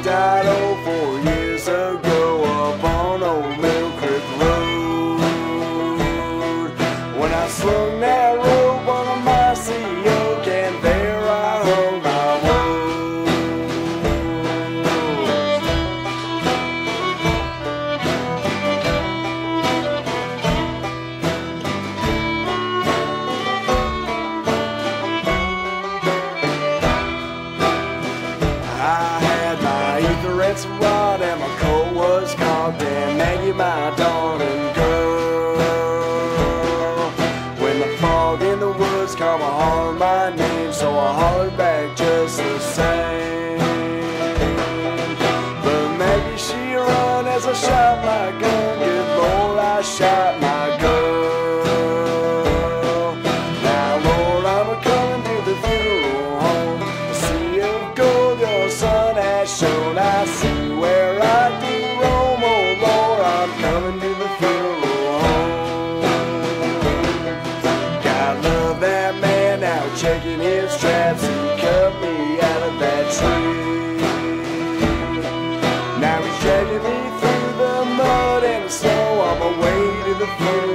I died oh four years ago up on Old Mill Creek Road. When I slung that rope on a mossy oak and there I hung my woe. I cigarettes and rod, and my coat was cocked, and Maggie, my darling girl. When the fog in the woods come, I holler my name, so I hollered back just the same. But Maggie, she run as I shot my gun. Checking his traps. He cut me out of that tree. Now he's dragging me through the mud and snow on my way to the funeral